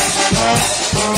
Oh, oh, oh.